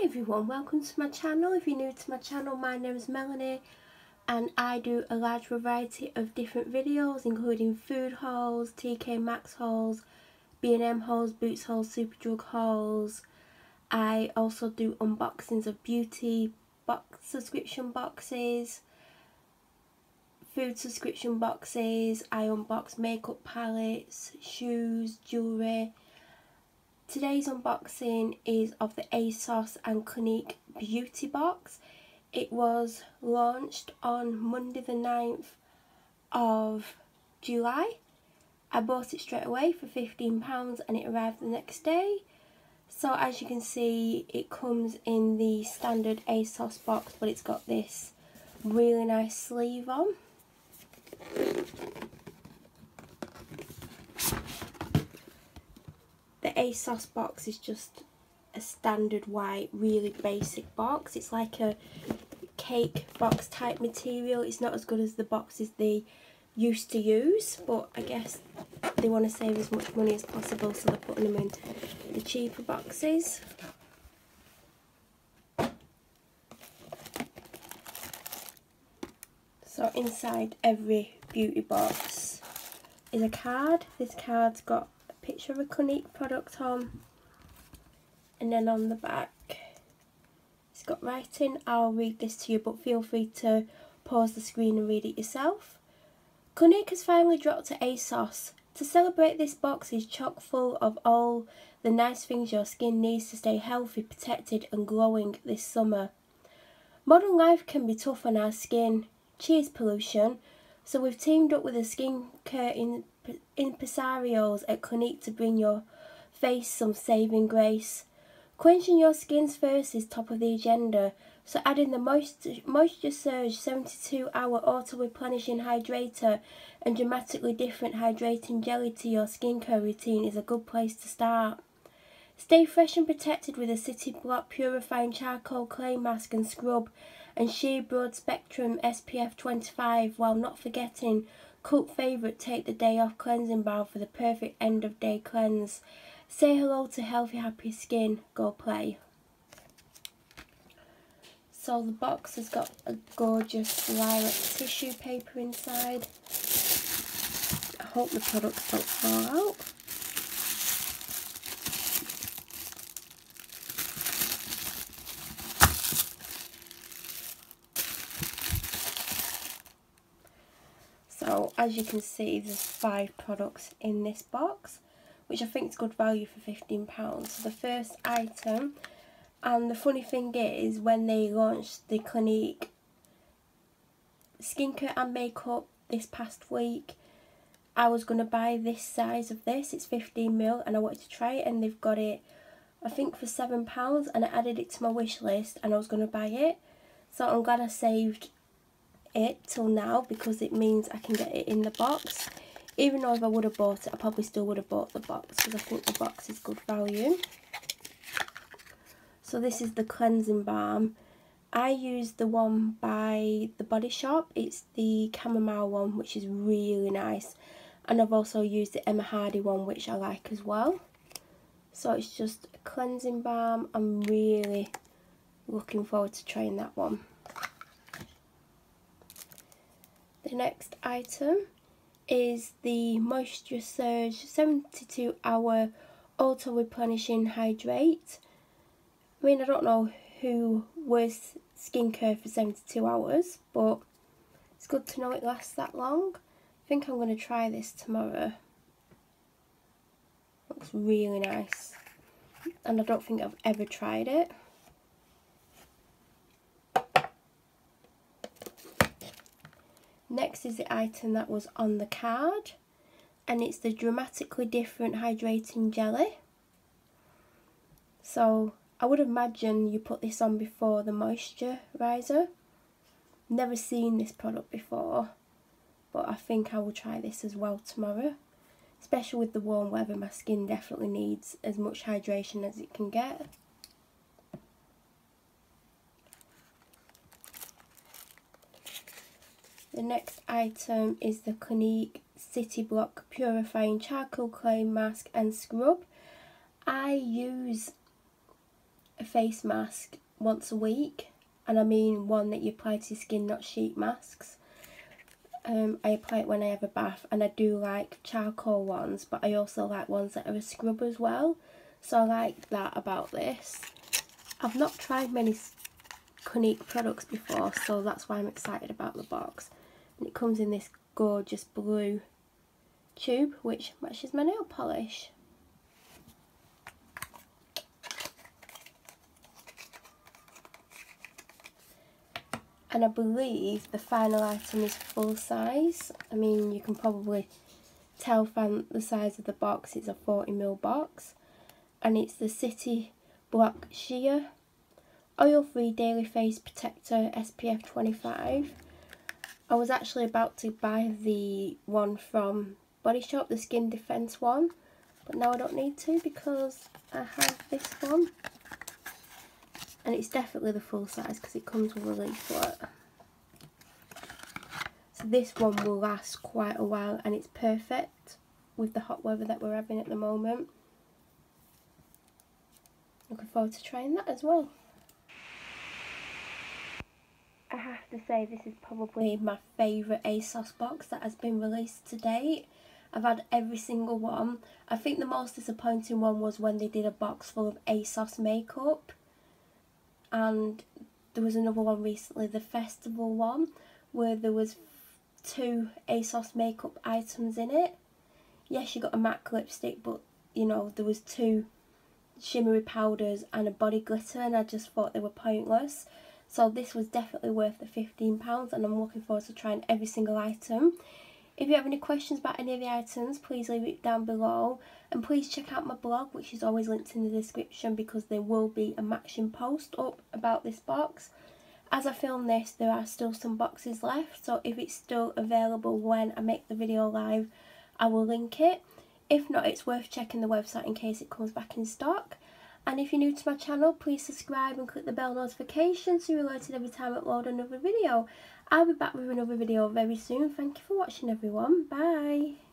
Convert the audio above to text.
Hi everyone, welcome to my channel. If you're new to my channel, my name is Melanie and I do a large variety of different videos including food hauls, TK Maxx hauls, B&M hauls, Boots hauls, Superdrug hauls. I also do unboxings of beauty box subscription boxes, food subscription boxes, I unbox makeup palettes, shoes, jewellery, Today's unboxing is of the ASOS and Clinique Beauty Box. It was launched on Monday the 9th of July. I bought it straight away for £15 and it arrived the next day. So as you can see it comes in the standard ASOS box but it's got this really nice sleeve on. ASOS box is just a standard white, really basic box. It's like a cake box type material. It's not as good as the boxes they used to use, but I guess they want to save as much money as possible, so they're putting them in the cheaper boxes. So inside every beauty box is a card. This card's got picture of a Clinique product on. And then on the back it's got writing I'll read this to you but feel free to pause the screen and read it yourself. Clinique has finally dropped to ASOS. To celebrate this box is chock full of all the nice things your skin needs to stay healthy protected and glowing this summer. Modern life can be tough on our skin. Cheers pollution. So we've teamed up with a skincare in impresarios at Clinique to bring your face some saving grace. Quenching your skin's thirst is top of the agenda, so adding the Moisture, Moisture Surge 72 hour auto replenishing hydrator and dramatically different hydrating jelly to your skincare routine is a good place to start. Stay fresh and protected with a City Block Purifying Charcoal Clay Mask and Scrub and Sheer Broad Spectrum SPF 25 while not forgetting Cult favourite Take the Day Off Cleansing Balm for the perfect end of day cleanse. Say hello to healthy, happy skin. Go play. So the box has got a gorgeous lilac tissue paper inside. I hope the products don't fall out. As you can see there's five products in this box which I think is good value for £15. So the first item and the funny thing is when they launched the Clinique skincare and makeup this past week I was going to buy this size of this, it's 15ml and I wanted to try it and they've got it I think for £7 and I added it to my wish list and I was going to buy it. So I'm glad I saved it till now because it means I can get it in the box. Even though if I would have bought it, I probably still would have bought the box because I think the box is good value. So this is the cleansing balm. I use the one by the Body Shop. It's the chamomile one, which is really nice. And I've also used the Emma Hardie one, which I like as well. So it's just a cleansing balm. I'm really looking forward to trying that one. The next item is the Moisture Surge 72 Hour Auto Replenishing Hydrate. I mean, I don't know who wears skincare for 72 hours, but it's good to know it lasts that long. I think I'm going to try this tomorrow. Looks really nice. And I don't think I've ever tried it. Next is the item that was on the card and it's the dramatically different hydrating jelly. So I would imagine you put this on before the moisturiser. Never seen this product before but I think I will try this as well tomorrow. Especially with the warm weather my skin definitely needs as much hydration as it can get. The next item is the Clinique City Block Purifying Charcoal Clay Mask and Scrub. I use a face mask once a week and I mean one that you apply to your skin not sheet masks. Um, I apply it when I have a bath and I do like charcoal ones but I also like ones that are a scrub as well. So I like that about this. I've not tried many Clinique products before so that's why I'm excited about the box and it comes in this gorgeous blue tube which matches my nail polish and I believe the final item is full size. I mean you can probably tell from the size of the box it's a 40ml box and it's the City Block Sheer Oil Free Daily Face Protector SPF 25. I was actually about to buy the one from Body Shop, the Skin Defense one, but now I don't need to because I have this one and it's definitely the full size because it comes with a leaflet. So this one will last quite a while and it's perfect with the hot weather that we're having at the moment. Looking forward to trying that as well. I have to say this is probably my favourite ASOS box that has been released to date. I've had every single one. I think the most disappointing one was when they did a box full of ASOS makeup and there was another one recently, the festival one, where there was two ASOS makeup items in it. Yes, you got a MAC lipstick, but you know, there was two shimmery powders and a body glitter and I just thought they were pointless. So this was definitely worth the £15 and I'm looking forward to trying every single item. If you have any questions about any of the items, please leave it down below. And please check out my blog, which is always linked in the description because there will be a matching post up about this box. As I film this, there are still some boxes left, so if it's still available when I make the video live, I will link it. If not, it's worth checking the website in case it comes back in stock. And if you're new to my channel, please subscribe and click the bell notification so you're alerted every time I upload another video. I'll be back with another video very soon. Thank you for watching everyone. Bye.